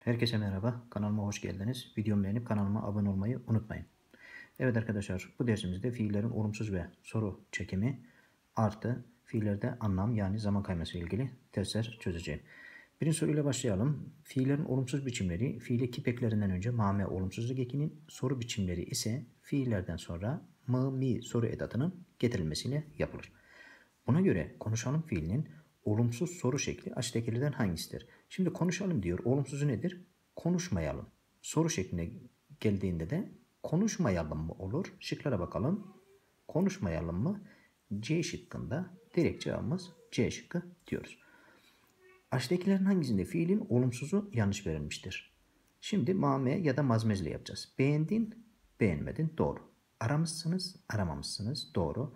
Herkese merhaba, kanalıma hoş geldiniz. Videomu beğenip kanalıma abone olmayı unutmayın. Evet arkadaşlar, bu dersimizde fiillerin olumsuz ve soru çekimi artı fiillerde anlam yani zaman kayması ile ilgili testler çözeceğim. Birinci soruyla başlayalım. Fiillerin olumsuz biçimleri, fiile kipeklerinden önce mame olumsuzluk ekinin, soru biçimleri ise fiillerden sonra mı, mi soru edatının getirilmesiyle yapılır. Buna göre konuşalım fiilinin olumsuz soru şekli aşağıdakilerden hangisidir? Şimdi konuşalım diyor. Olumsuzu nedir? Konuşmayalım. Soru şekline geldiğinde de konuşmayalım mı olur? Şıklara bakalım. Konuşmayalım mı? C şıkkında direkt cevabımız C şıkkı diyoruz. Aşağıdakilerin hangisinde fiilin olumsuzu yanlış verilmiştir? Şimdi mame ya da mazmezle yapacağız. Beğendin, beğenmedin. Doğru. Aramışsınız, aramamışsınız. Doğru.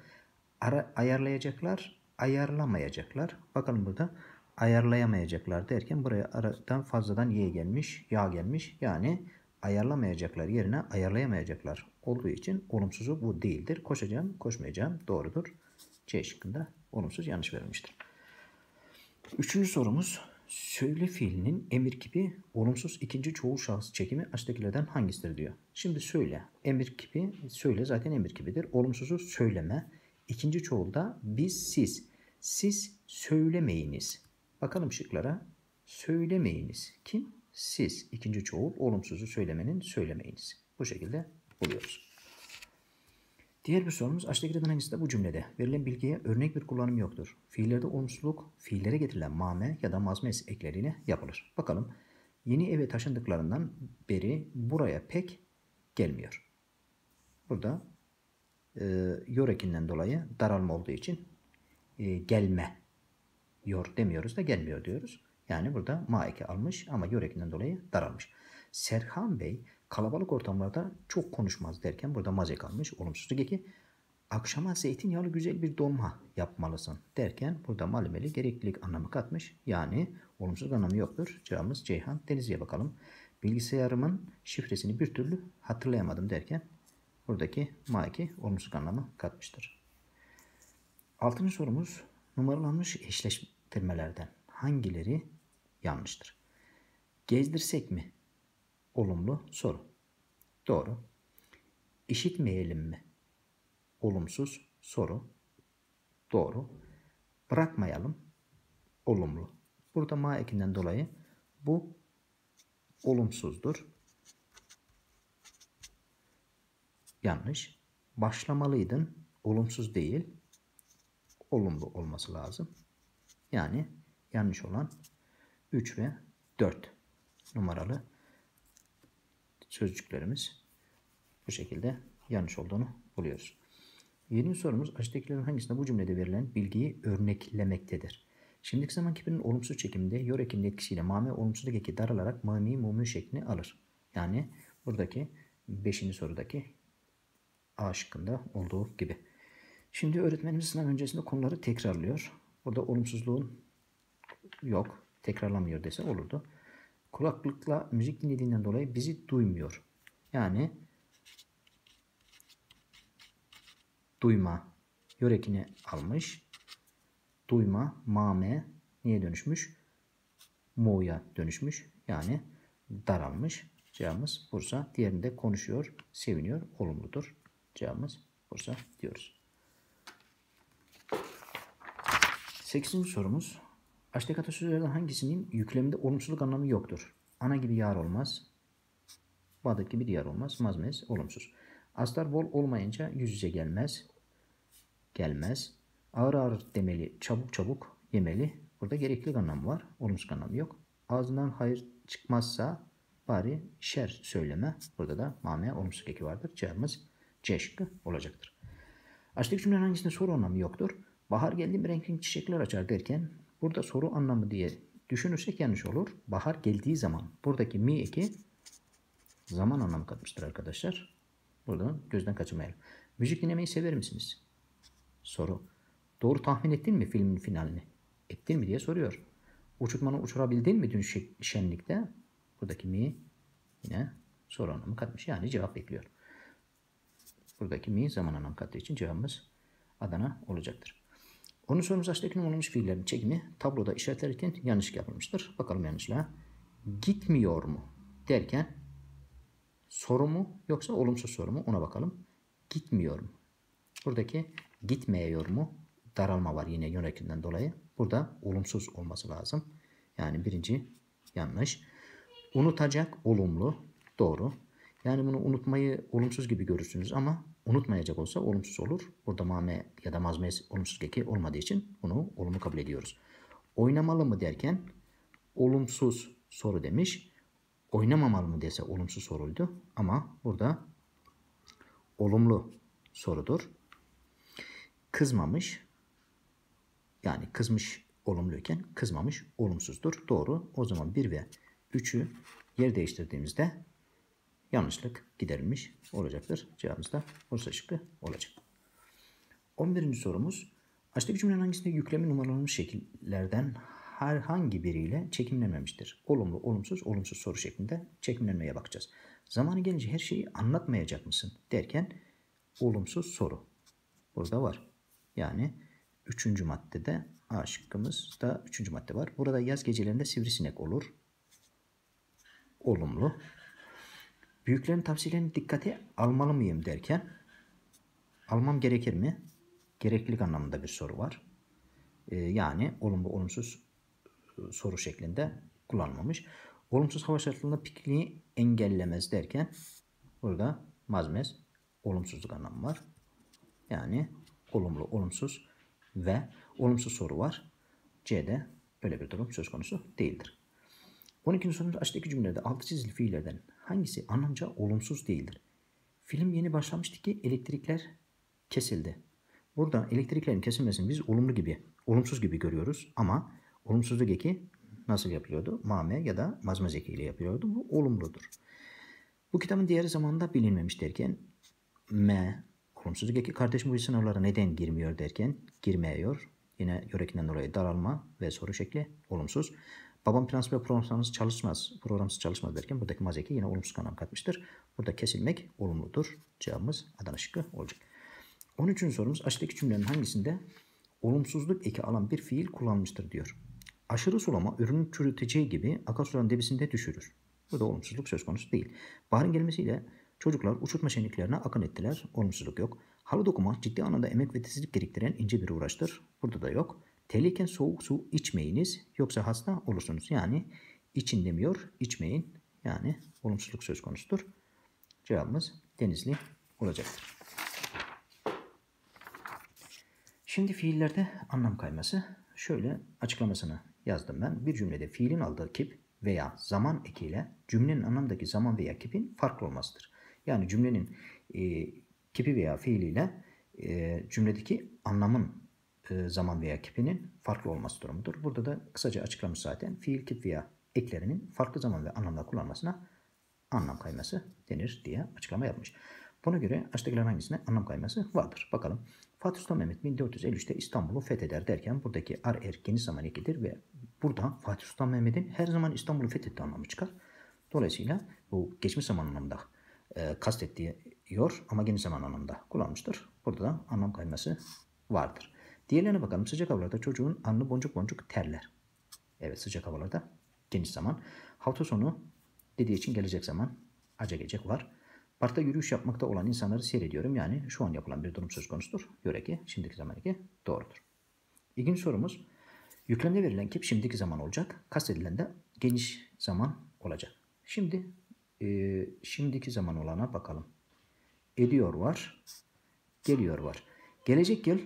Ara, ayarlayacaklar, ayarlamayacaklar. Bakalım burada ayarlayamayacaklar derken buraya aradan fazladan y gelmiş, ya gelmiş. Yani ayarlamayacaklar yerine ayarlayamayacaklar olduğu için olumsuzu bu değildir. Koşacağım, koşmayacağım doğrudur. C şıkkında olumsuz yanlış verilmiştir. Üçüncü sorumuz söyle fiilinin emir kipi olumsuz ikinci çoğul şahıs çekimi aşağıdakilerden hangisidir diyor. Şimdi söyle emir kipi söyle zaten emir kipidir. Olumsuzu söyleme. İkinci çoğulda biz siz. Siz söylemeyiniz. Bakalım şıklara. Söylemeyiniz. Kim? Siz. İkinci çoğul olumsuzu söylemenin söylemeyiniz. Bu şekilde buluyoruz. Diğer bir sorumuz aşağıdakilerden hangisinde bu cümlede verilen bilgiye örnek bir kullanım yoktur. Fiillerde olumsuzluk fiillere getirilen mame ya da mazmes ekleriyle yapılır. Bakalım yeni eve taşındıklarından beri buraya pek gelmiyor. Burada e, yor ekinden dolayı daralma olduğu için e, gelme yor demiyoruz da gelmiyor diyoruz. Yani burada ma eki almış ama yor ekinden dolayı daralmış. Serhan Bey kalabalık ortamlarda çok konuşmaz derken burada mazek almış. Olumsuzluk eki. Akşama zeytinyağlı güzel bir dolma yapmalısın derken burada malimeli gereklilik anlamı katmış. Yani olumsuz anlamı yoktur. Cevabımız Ceyhan. Denizli'ye bakalım. Bilgisayarımın şifresini bir türlü hatırlayamadım derken buradaki ma2 olumsuz anlamı katmıştır. Altıncı sorumuz numaralanmış eşleştirmelerden hangileri yanlıştır? Gezdirsek mi? Olumlu soru. Doğru. İşitmeyelim mi? Olumsuz soru. Doğru. Bırakmayalım. Olumlu. Burada ma ekinden dolayı bu olumsuzdur. Yanlış. Başlamalıydın. Olumsuz değil. Olumlu olması lazım. Yani yanlış olan 3 ve 4 numaralı sözcüklerimiz bu şekilde yanlış olduğunu buluyoruz. Yeni sorumuz aşağıdakilerin hangisinde bu cümlede verilen bilgiyi örneklemektedir? Şimdiki zaman kipinin olumsuz çekiminde yor ekinin etkisiyle mame olumsuzluk eki daralarak mami mumi şeklini alır. Yani buradaki 5. sorudaki A şıkkında olduğu gibi. Şimdi öğretmenimiz sınav öncesinde konuları tekrarlıyor. Burada olumsuzluğun yok, tekrarlamıyor dese olurdu. Kulaklıkla müzik dinlediğinden dolayı bizi duymuyor. Yani duyma yörekini almış. Duyma, mame niye dönüşmüş? Mo'ya dönüşmüş. Yani daralmış. Cevabımız Bursa. Diğerinde konuşuyor, seviniyor, olumludur. Cevabımız Bursa diyoruz. 8. sorumuz. Aşağıdaki atasözlerden hangisinin yükleminde olumsuzluk anlamı yoktur? Ana gibi yar olmaz. Badık gibi diyar olmaz. Mazmez olumsuz. Astar bol olmayınca yüz yüze gelmez. Gelmez. Ağır ağır demeli, çabuk çabuk yemeli. Burada gereklilik anlamı var. Olumsuz anlamı yok. Ağzından hayır çıkmazsa bari şer söyleme. Burada da mame olumsuz eki vardır. Cevabımız C şıkkı olacaktır. Aşağıdaki cümlenin hangisinde soru anlamı yoktur? Bahar geldi mi renk renk çiçekler açar derken burada soru anlamı diye düşünürsek yanlış olur. Bahar geldiği zaman buradaki mi eki zaman anlamı katmıştır arkadaşlar. Burada gözden kaçırmayalım. Müzik dinlemeyi sever misiniz? Soru. Doğru tahmin ettin mi filmin finalini? Ettin mi diye soruyor. Uçurtmanı uçurabildin mi dün şenlikte? Buradaki mi yine soru anlamı katmış. Yani cevap bekliyor. Buradaki mi zaman anlamı kattığı için cevabımız Adana olacaktır. Onun sorumuz aşağıdaki olmuş fiillerin çekimi tabloda işaretlerken yanlış yapılmıştır. Bakalım yanlışla. gitmiyor mu derken soru mu yoksa olumsuz soru mu ona bakalım. Gitmiyor mu? Buradaki gitmiyor mu? Daralma var yine yönetinden dolayı. Burada olumsuz olması lazım. Yani birinci yanlış. Unutacak olumlu. Doğru. Yani bunu unutmayı olumsuz gibi görürsünüz ama unutmayacak olsa olumsuz olur. Burada mame ya da mazme olumsuz eki olmadığı için bunu olumlu kabul ediyoruz. Oynamalı mı derken olumsuz soru demiş. Oynamamalı mı dese olumsuz soruydu ama burada olumlu sorudur. Kızmamış yani kızmış olumluyken kızmamış olumsuzdur. Doğru. O zaman 1 ve 3'ü yer değiştirdiğimizde yanlışlık giderilmiş olacaktır. Cevabımız da Bursa şıkkı olacak. 11. sorumuz aşağıdaki cümlenin hangisinde yüklemi numaralanmış şekillerden herhangi biriyle çekimlenmemiştir? Olumlu, olumsuz, olumsuz soru şeklinde çekimlenmeye bakacağız. Zamanı gelince her şeyi anlatmayacak mısın derken olumsuz soru. Burada var. Yani üçüncü maddede A şıkkımızda üçüncü madde var. Burada yaz gecelerinde sivrisinek olur. Olumlu. Büyüklerin tavsiyelerini dikkate almalı mıyım derken almam gerekir mi? Gereklilik anlamında bir soru var. Ee, yani olumlu olumsuz e, soru şeklinde kullanılmamış. Olumsuz hava şartlarında pikniği engellemez derken burada mazmez olumsuzluk anlamı var. Yani olumlu, olumsuz ve olumsuz soru var. C'de öyle bir durum söz konusu değildir. 12. sorumuz aşağıdaki cümlelerde altı çizili fiillerden hangisi anlamca olumsuz değildir? Film yeni başlamıştı ki elektrikler kesildi. Burada elektriklerin kesilmesini biz olumlu gibi, olumsuz gibi görüyoruz ama olumsuzluk eki nasıl yapılıyordu? Mame ya da mazmaz eki ile yapılıyordu. Bu olumludur. Bu kitabın diğer zamanda bilinmemiş derken M, olumsuzluk eki kardeş bu sınavlara neden girmiyor derken girmiyor. Yine yörekinden dolayı daralma ve soru şekli olumsuz. Babam prensip ve programsız çalışmaz, programsız çalışmaz derken buradaki mazeki yine olumsuz anlam katmıştır. Burada kesilmek olumludur. Cevabımız Adana şıkkı olacak. 13. sorumuz aşağıdaki cümlenin hangisinde olumsuzluk eki alan bir fiil kullanmıştır diyor. Aşırı sulama ürünün çürüteceği gibi akarsuların debisinde düşürür. Bu da olumsuzluk söz konusu değil. Baharın gelmesiyle çocuklar uçurtma şenliklerine akın ettiler. Olumsuzluk yok. Halı dokuma ciddi anlamda emek ve titizlik gerektiren ince bir uğraştır. Burada da yok. Terliyken soğuk su içmeyiniz yoksa hasta olursunuz. Yani için demiyor, içmeyin. Yani olumsuzluk söz konusudur. Cevabımız Denizli olacaktır. Şimdi fiillerde anlam kayması. Şöyle açıklamasını yazdım ben. Bir cümlede fiilin aldığı kip veya zaman ekiyle cümlenin anlamdaki zaman veya kipin farklı olmasıdır. Yani cümlenin e, kipi veya fiiliyle e, cümledeki anlamın zaman veya kipinin farklı olması durumudur. Burada da kısaca açıklamış zaten. Fiil, kip veya eklerinin farklı zaman ve anlamda kullanmasına anlam kayması denir diye açıklama yapmış. Buna göre aşağıdakilerin hangisine anlam kayması vardır? Bakalım. Fatih Sultan Mehmet 1453'te İstanbul'u fetheder derken buradaki ar er geniş zaman ekidir ve burada Fatih Sultan Mehmet'in her zaman İstanbul'u fethetti anlamı çıkar. Dolayısıyla bu geçmiş zaman anlamında e, kastettiği yor ama geniş zaman anlamında kullanmıştır. Burada da anlam kayması vardır. Diğerlerine bakalım. Sıcak havalarda çocuğun alnı boncuk boncuk terler. Evet sıcak havalarda geniş zaman. Hafta sonu dediği için gelecek zaman aca gelecek var. Parkta yürüyüş yapmakta olan insanları seyrediyorum. Yani şu an yapılan bir durum söz konusudur. Yöreki, şimdiki zaman ki doğrudur. İkinci sorumuz. Yüklemde verilen kip şimdiki zaman olacak. Kastedilen de geniş zaman olacak. Şimdi e, şimdiki zaman olana bakalım. Ediyor var. Geliyor var. Gelecek yıl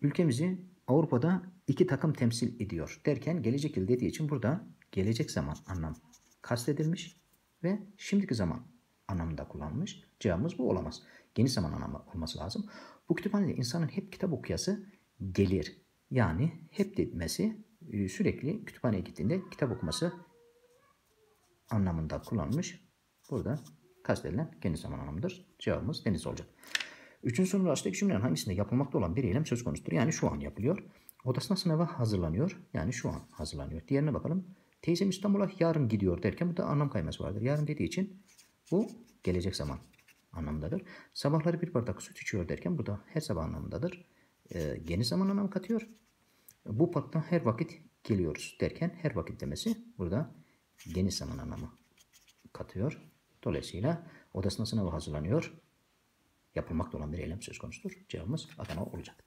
ülkemizi Avrupa'da iki takım temsil ediyor derken gelecek yıl dediği için burada gelecek zaman anlam kastedilmiş ve şimdiki zaman anlamında kullanılmış. Cevabımız bu olamaz. Geniş zaman anlamı olması lazım. Bu kütüphanede insanın hep kitap okuyası gelir. Yani hep demesi e, sürekli kütüphaneye gittiğinde kitap okuması anlamında kullanılmış. Burada kastedilen geniş zaman anlamıdır. Cevabımız deniz olacak. Üçüncü sorumuz aşağıdaki cümlelerin hangisinde yapılmakta olan bir eylem söz konusudur. Yani şu an yapılıyor. Odasına sınava hazırlanıyor. Yani şu an hazırlanıyor. Diğerine bakalım. Teyzem İstanbul'a yarın gidiyor derken burada anlam kayması vardır. Yarın dediği için bu gelecek zaman anlamındadır. Sabahları bir bardak süt içiyor derken burada her sabah anlamındadır. E, geniş zaman anlamı katıyor. Bu parktan her vakit geliyoruz derken her vakit demesi burada geniş zaman anlamı katıyor. Dolayısıyla odasına sınavı hazırlanıyor. Yapılmakta olan bir eylem söz konusudur. Cevabımız Adana olacak.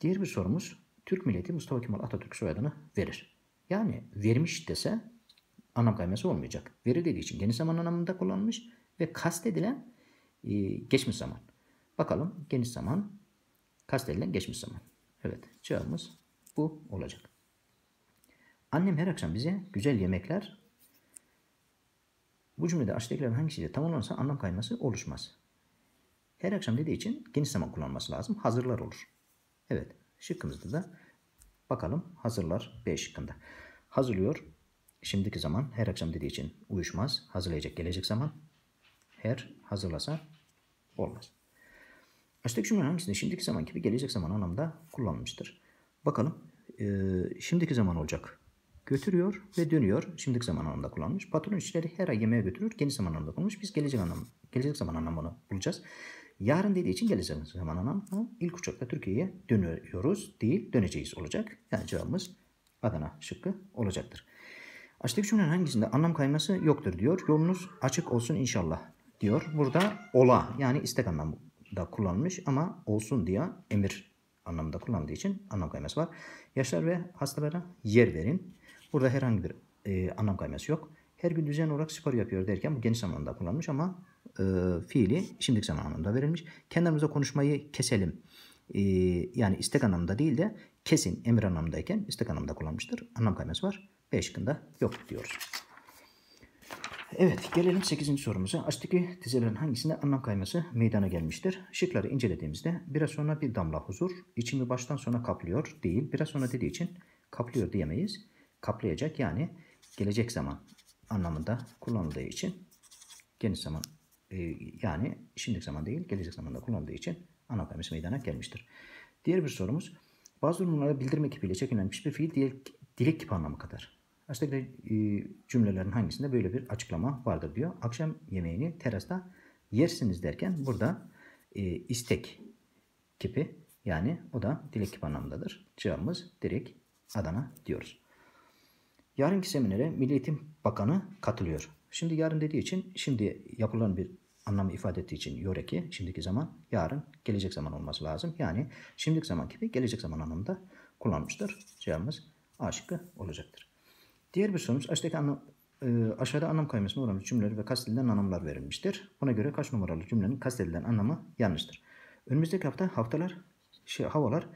Diğer bir sorumuz Türk milleti Mustafa Kemal Atatürk soyadını verir. Yani vermiş dese anlam kayması olmayacak. Verir dediği için geniş zaman anlamında kullanılmış ve kastedilen e, geçmiş zaman. Bakalım geniş zaman kastedilen geçmiş zaman. Evet cevabımız bu olacak. Annem her akşam bize güzel yemekler bu cümlede aşağıdakilerin hangisiyle tamamlanırsa anlam kayması oluşmaz. Her akşam dediği için geniş zaman kullanması lazım. Hazırlar olur. Evet. Şıkkımızda da bakalım hazırlar B şıkkında. Hazırlıyor. Şimdiki zaman her akşam dediği için uyuşmaz. Hazırlayacak gelecek zaman. Her hazırlasa olmaz. Aşağıdaki cümlenin hangisinde şimdiki zaman gibi gelecek zaman anlamda kullanılmıştır? Bakalım. Ee, şimdiki zaman olacak. Götürüyor ve dönüyor. Şimdiki zaman anlamında kullanılmış. Patron işçileri her ay yemeğe götürür. Geniş zaman anlamında kullanılmış. Biz gelecek anlam, gelecek zaman anlamını bulacağız. Yarın dediği için gelecek zaman anlamı ilk uçakla Türkiye'ye dönüyoruz değil döneceğiz olacak. Yani cevabımız Adana şıkkı olacaktır. Aşağıdaki cümlenin hangisinde anlam kayması yoktur diyor. Yolunuz açık olsun inşallah diyor. Burada ola yani istek anlamda kullanılmış ama olsun diye emir anlamında kullandığı için anlam kayması var. Yaşlar ve hastalara yer verin. Burada herhangi bir e, anlam kayması yok. Her gün düzenli olarak spor yapıyor derken bu geniş zamanında kullanılmış ama e, fiili şimdiki zaman anlamında verilmiş. Kendi konuşmayı keselim. E, yani istek anlamında değil de kesin emir anlamındayken istek anlamda kullanmıştır. Anlam kayması var. B şıkkında yok diyoruz. Evet gelelim 8. sorumuza. Aşağıdaki dizelerin hangisinde anlam kayması meydana gelmiştir? Şıkları incelediğimizde biraz sonra bir damla huzur içimi baştan sona kaplıyor değil. Biraz sonra dediği için kaplıyor diyemeyiz. Kaplayacak yani gelecek zaman anlamında kullanıldığı için geniş zaman e, yani şimdiki zaman değil gelecek zamanda kullanıldığı için anlam kayması meydana gelmiştir. Diğer bir sorumuz bazı durumlarda bildirme kipiyle çekilmemiş bir fiil dilek, dilek kipi anlamı kadar. Aslında e, cümlelerin hangisinde böyle bir açıklama vardır diyor. Akşam yemeğini terasta yersiniz derken burada e, istek kipi yani o da dilek kipi anlamındadır. Cevabımız direkt Adana diyoruz. Yarınki seminere Milli Eğitim Bakanı katılıyor. Şimdi yarın dediği için şimdi yapılan bir anlamı ifade ettiği için yoreki şimdiki zaman yarın gelecek zaman olması lazım. Yani şimdiki zaman gibi gelecek zaman anlamında kullanmıştır. Cevabımız A şıkkı olacaktır. Diğer bir sorumuz aşağıdaki anlam, e, aşağıda anlam kaymasına uğramış cümleler ve kastedilen anlamlar verilmiştir. Buna göre kaç numaralı cümlenin kastedilen anlamı yanlıştır. Önümüzdeki hafta haftalar şey, havalar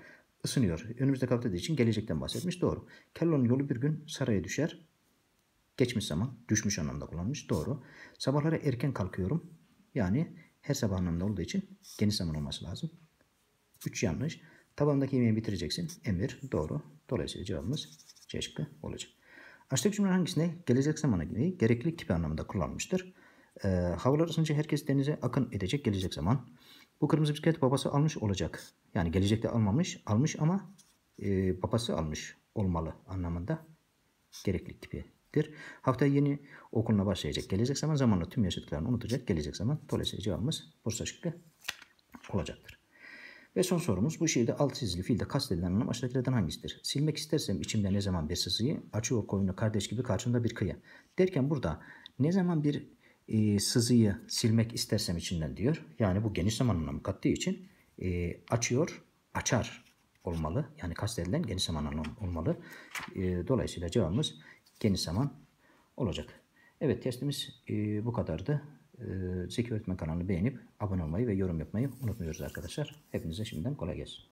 ısınıyor. Önümüzdeki hafta için gelecekten bahsetmiş. Doğru. Kellon'un yolu bir gün saraya düşer. Geçmiş zaman. Düşmüş anlamda kullanmış. Doğru. Sabahları erken kalkıyorum. Yani her sabah anlamda olduğu için geniş zaman olması lazım. 3 yanlış. Tabandaki yemeği bitireceksin. Emir. Doğru. Dolayısıyla cevabımız C şıkkı olacak. Aşağıdaki cümle hangisinde gelecek zamana gibi gereklilik kipi anlamında kullanılmıştır? Ee, havalar ısınca herkes denize akın edecek gelecek zaman. Bu kırmızı bisiklet babası almış olacak. Yani gelecekte almamış, almış ama e, babası almış olmalı anlamında gereklilik kipidir. Haftaya yeni okuluna başlayacak gelecek zaman zamanla tüm yaşadıklarını unutacak gelecek zaman. Dolayısıyla cevabımız Bursa şıkkı olacaktır. Ve son sorumuz bu şiirde alt çizili fiilde kastedilen anlam aşağıdakilerden hangisidir? Silmek istersem içimde ne zaman bir sızıyı, açıyor koyunu kardeş gibi karşımda bir kıyı. Derken burada ne zaman bir e, sızıyı silmek istersem içinden diyor. Yani bu geniş zaman anlamı kattığı için e, açıyor, açar olmalı. Yani kastedilen geniş zaman anlamı olmalı. E, dolayısıyla cevabımız geniş zaman olacak. Evet testimiz e, bu kadardı. E, Zeki Öğretmen kanalını beğenip abone olmayı ve yorum yapmayı unutmuyoruz arkadaşlar. Hepinize şimdiden kolay gelsin.